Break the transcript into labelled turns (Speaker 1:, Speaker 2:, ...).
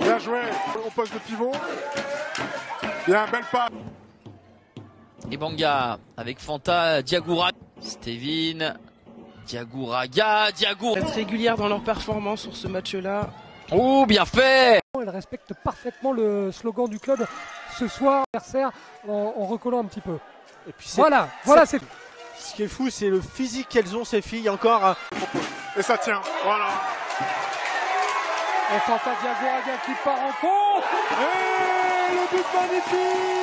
Speaker 1: Bien joué au poste de pivot. Il y a un bel pas.
Speaker 2: Ebanga avec Fanta, Diagoura, Stevin, Diagouraga, Diagour.
Speaker 3: Régulière dans leur performance sur ce match-là.
Speaker 2: Oh, bien fait
Speaker 4: Elle respecte parfaitement le slogan du club ce soir, adversaire, en, recollant un petit peu.
Speaker 5: Et puis
Speaker 4: voilà, voilà, c'est.
Speaker 5: Ce qui est fou, c'est le physique qu'elles ont, ces filles, encore.
Speaker 1: Et ça tient, voilà.
Speaker 4: Et Fanta Diagouraga qui part en compte. Et le but magnifique